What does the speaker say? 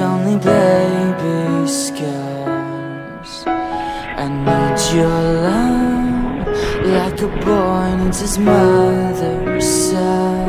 Only baby scars I need your love Like a boy needs his mother's side